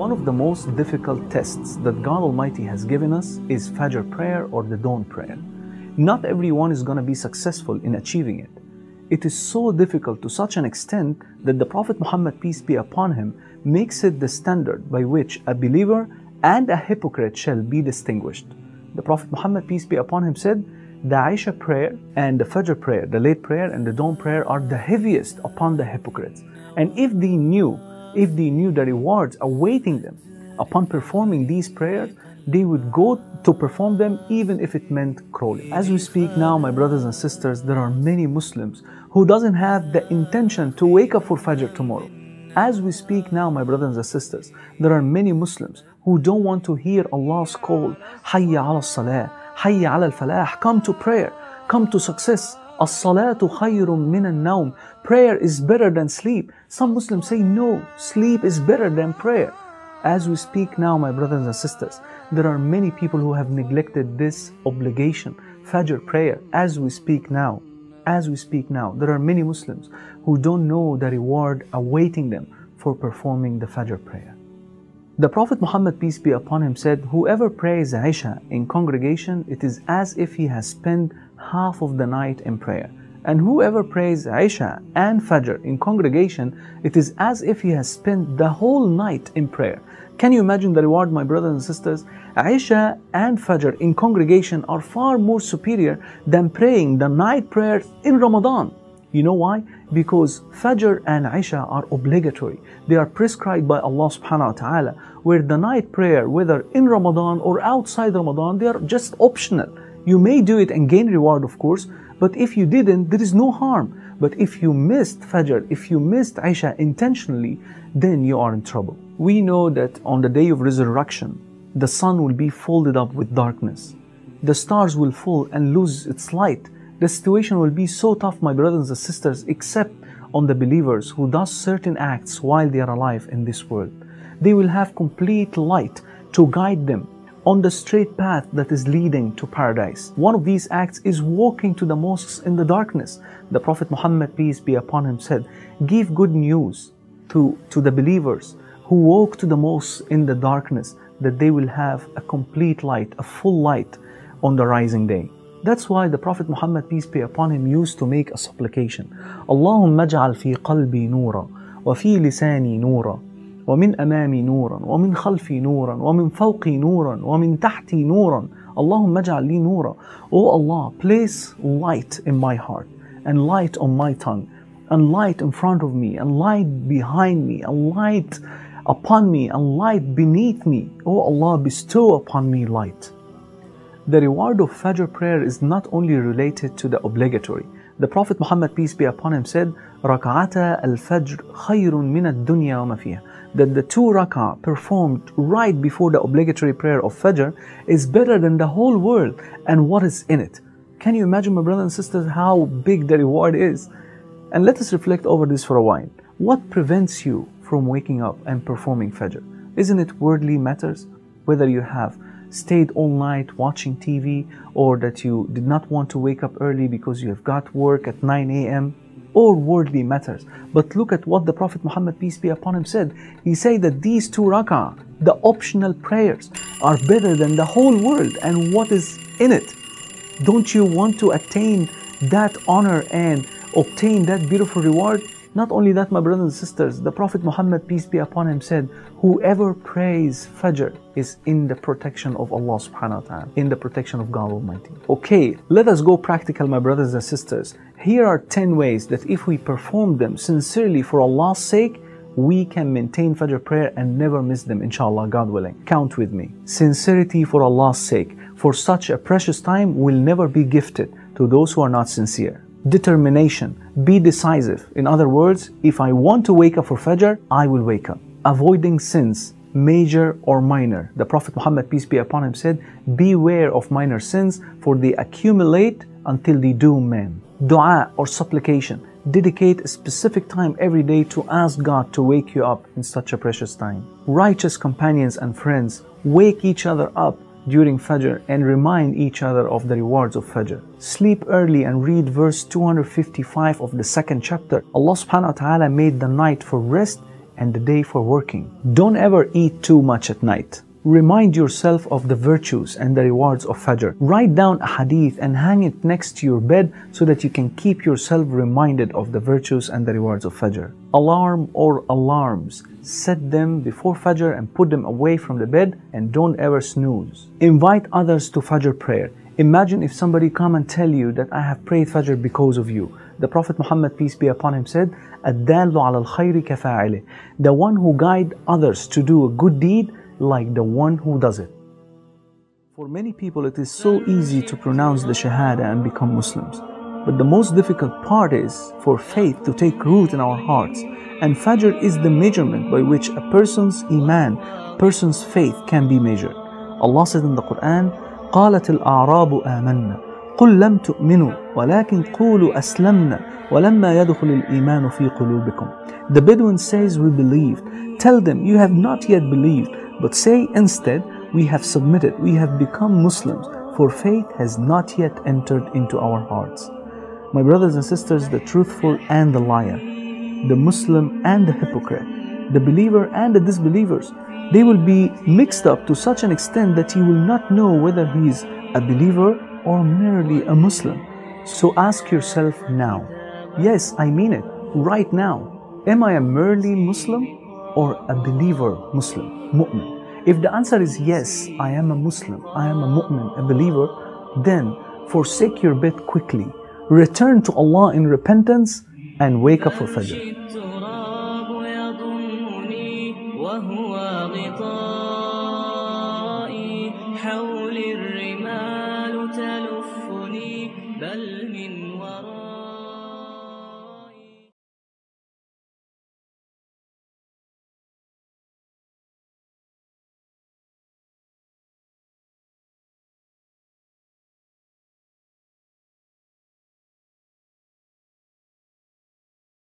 One of the most difficult tests that God Almighty has given us is Fajr prayer or the dawn prayer. Not everyone is going to be successful in achieving it. It is so difficult to such an extent that the Prophet Muhammad, peace be upon him, makes it the standard by which a believer and a hypocrite shall be distinguished. The Prophet Muhammad, peace be upon him, said, The Isha prayer and the Fajr prayer, the late prayer and the dawn prayer, are the heaviest upon the hypocrites. And if they knew, if they knew the rewards awaiting them upon performing these prayers, they would go to perform them even if it meant crawling. As we speak now, my brothers and sisters, there are many Muslims who doesn't have the intention to wake up for Fajr tomorrow. As we speak now, my brothers and sisters, there are many Muslims who don't want to hear Allah's call, Hayya ala salah, Hayya ala al-falah, come to prayer, come to success. As-salatu khayrun min al-nawm. Prayer is better than sleep. Some Muslims say no, sleep is better than prayer. As we speak now, my brothers and sisters, there are many people who have neglected this obligation, Fajr prayer, as we speak now. As we speak now, there are many Muslims who don't know the reward awaiting them for performing the Fajr prayer. The Prophet Muhammad, peace be upon him, said, Whoever prays Isha in congregation, it is as if he has spent half of the night in prayer. And whoever prays Isha and Fajr in congregation, it is as if he has spent the whole night in prayer. Can you imagine the reward, my brothers and sisters? Isha and Fajr in congregation are far more superior than praying the night prayers in Ramadan. You know why? Because Fajr and Isha are obligatory. They are prescribed by Allah subhanahu wa ta'ala. Where the night prayer, whether in Ramadan or outside Ramadan, they are just optional. You may do it and gain reward, of course, but if you didn't, there is no harm. But if you missed Fajr, if you missed Isha intentionally, then you are in trouble. We know that on the day of resurrection, the sun will be folded up with darkness. The stars will fall and lose its light. The situation will be so tough, my brothers and sisters, except on the believers who does certain acts while they are alive in this world. They will have complete light to guide them on the straight path that is leading to paradise. One of these acts is walking to the mosques in the darkness. The Prophet Muhammad, peace be upon him, said, Give good news to, to the believers who walk to the mosques in the darkness that they will have a complete light, a full light on the rising day. That's why the Prophet Muhammad, peace be upon him, used to make a supplication. Allahumma ja'al fi qalbi nura wa fi lisani nura ومن أمامي نورا ومن خلفي نورا ومن فوقي نورا ومن تحتي نورا اللهم اجعل لي نورا Oh Allah, place light in my heart and light on my tongue and light in front of me and light behind me and light upon me and light beneath me. Oh Allah, bestow upon me light. The reward of Fajr prayer is not only related to the obligatory. The Prophet Muhammad, peace be upon him, said, Rak'ata al-Fajr khayrun min ad-dunya wa fiha. That the two rak'ah performed right before the obligatory prayer of Fajr is better than the whole world and what is in it. Can you imagine, my brothers and sisters, how big the reward is? And let us reflect over this for a while. What prevents you from waking up and performing Fajr? Isn't it worldly matters? Whether you have stayed all night watching TV or that you did not want to wake up early because you have got work at 9 a.m. or worldly matters. But look at what the Prophet Muhammad, peace be upon him, said. He said that these two rak'ah, the optional prayers, are better than the whole world and what is in it. Don't you want to attain that honor and obtain that beautiful reward? Not only that, my brothers and sisters, the Prophet Muhammad, peace be upon him, said, Whoever prays Fajr is in the protection of Allah subhanahu wa ta'ala, in the protection of God Almighty. Okay, let us go practical, my brothers and sisters. Here are 10 ways that if we perform them sincerely for Allah's sake, we can maintain Fajr prayer and never miss them, inshallah, God willing. Count with me. Sincerity for Allah's sake, for such a precious time will never be gifted to those who are not sincere determination, be decisive. In other words, if I want to wake up for Fajr, I will wake up. Avoiding sins, major or minor. The Prophet Muhammad, peace be upon him, said, Beware of minor sins, for they accumulate until they doom men. Dua or supplication. Dedicate a specific time every day to ask God to wake you up in such a precious time. Righteous companions and friends wake each other up during Fajr and remind each other of the rewards of Fajr. Sleep early and read verse 255 of the second chapter. Allah subhanahu wa ta'ala made the night for rest and the day for working. Don't ever eat too much at night. Remind yourself of the virtues and the rewards of Fajr. Write down a hadith and hang it next to your bed so that you can keep yourself reminded of the virtues and the rewards of Fajr. Alarm or alarms. Set them before Fajr and put them away from the bed and don't ever snooze. Invite others to Fajr prayer. Imagine if somebody come and tell you that I have prayed Fajr because of you. The Prophet Muhammad, peace be upon him, said, The one who guides others to do a good deed like the one who does it. For many people, it is so easy to pronounce the Shahada and become Muslims. But the most difficult part is for faith to take root in our hearts. And Fajr is the measurement by which a person's Iman, person's faith can be measured. Allah said in the Quran, قالت الأعراب آمنا قل لم تؤمنوا ولكن قولوا أسلمنا ولما يدخل الإيمان في قلوبكم The Bedouin says we believed. Tell them you have not yet believed but say instead, we have submitted, we have become Muslims, for faith has not yet entered into our hearts. My brothers and sisters, the truthful and the liar, the Muslim and the hypocrite, the believer and the disbelievers, they will be mixed up to such an extent that you will not know whether he is a believer or merely a Muslim. So ask yourself now, yes, I mean it, right now, am I a merely Muslim or a believer Muslim, mu'min? If the answer is yes, I am a Muslim, I am a mu'min, a believer, then forsake your bed quickly, return to Allah in repentance, and wake up for Fajr.